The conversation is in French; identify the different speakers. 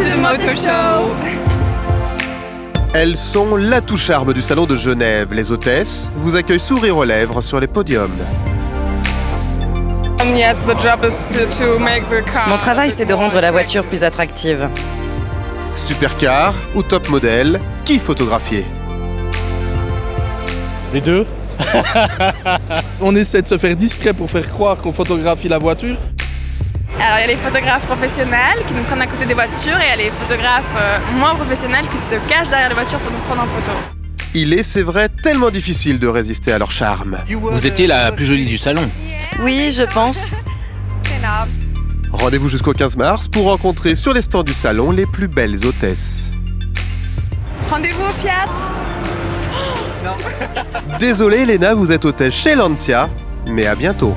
Speaker 1: Show.
Speaker 2: Elles sont l'atout charme du salon de Genève. Les hôtesses vous accueillent sourire aux lèvres sur les podiums.
Speaker 1: Um, yes, the job is to, to make the car.
Speaker 3: Mon travail, c'est de rendre la voiture plus attractive.
Speaker 2: Supercar ou top modèle, qui photographier?
Speaker 4: Les deux
Speaker 5: On essaie de se faire discret pour faire croire qu'on photographie la voiture.
Speaker 6: Alors il y a les photographes professionnels qui nous prennent à côté des voitures et il y a les photographes euh, moins professionnels qui se cachent derrière les voitures pour nous prendre en photo.
Speaker 2: Il est, c'est vrai, tellement difficile de résister à leur charme.
Speaker 7: Vous étiez la plus jolie du salon.
Speaker 3: Oui, je pense.
Speaker 2: Rendez-vous jusqu'au 15 mars pour rencontrer sur les stands du salon les plus belles hôtesses.
Speaker 6: Rendez-vous au Fiat
Speaker 2: Désolé Léna, vous êtes hôtesse chez Lancia, mais à bientôt.